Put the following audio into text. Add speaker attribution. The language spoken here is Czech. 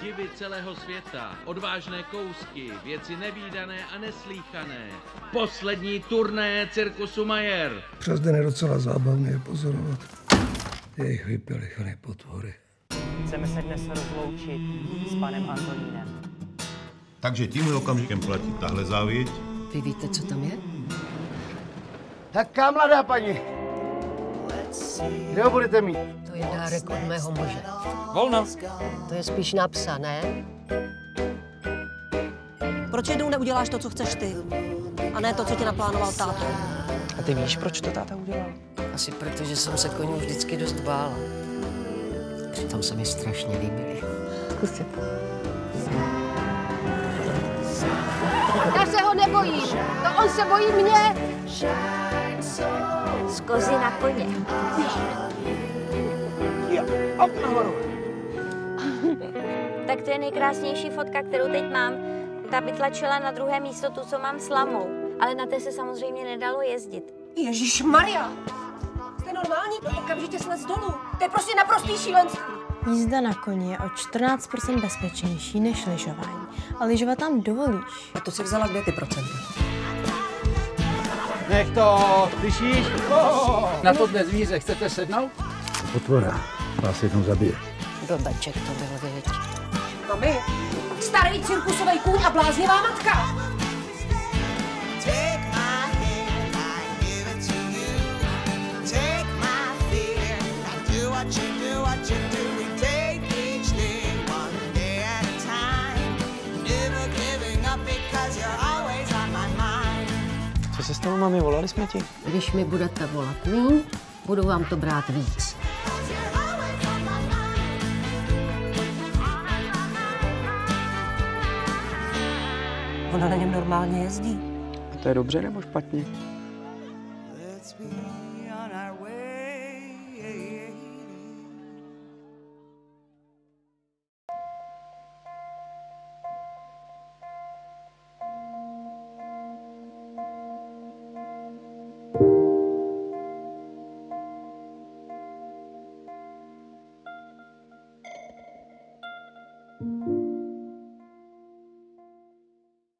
Speaker 1: divy celého světa, odvážné kousky, věci nevýdané a neslíchané. Poslední turné cirkusu Majer.
Speaker 2: Přes den je docela zábavné je pozorovat. Jejich vypělichané potvory.
Speaker 3: Chceme se dnes rozloučit s panem Antonínem.
Speaker 4: Takže tímhle okamžikem platí tahle závěť.
Speaker 5: Vy víte, co tam je?
Speaker 6: Tak kam, mladá paní? Kde ho budete mít?
Speaker 5: To je dárek od mého muže.
Speaker 3: Volno.
Speaker 5: To je spíš na psa, ne?
Speaker 7: Proč jednou neuděláš to, co chceš ty? A ne to, co ti naplánoval táta.
Speaker 3: A ty víš, proč to táta udělal?
Speaker 5: Asi protože jsem se konů vždycky dost bála. Přitom se mi strašně líbili. Zkuste to.
Speaker 8: Já se ho nebojím. To on se bojí mě.
Speaker 9: Z kozy na koně. Tak to je nejkrásnější fotka, kterou teď mám. Ta by tlačila na druhé místo tu, co mám s lamou. Ale na té se samozřejmě nedalo jezdit.
Speaker 7: Ježíš Maria! Jste normální? To okamžitě slez dolů. To je prostě naprostý šílenství.
Speaker 10: Jízda na koni je o 14% bezpečnější než lyžování. A lyžovat tam dovolíš.
Speaker 7: A to si vzala kde ty procenta?
Speaker 6: Nech to, slyšíš? Na tohle zvíře chcete sednout?
Speaker 2: Potvora vás jednou zabije.
Speaker 5: Blbeček to byl, věď.
Speaker 7: Mami, starý cirkusový kůň a bláznivá matka.
Speaker 3: Co se stalo, mami? Volali jsme ti?
Speaker 5: Když mi budete volat míň, budu vám to brát víc.
Speaker 7: Ona na něm normálně jezdí.
Speaker 3: A to je dobře nebo špatně?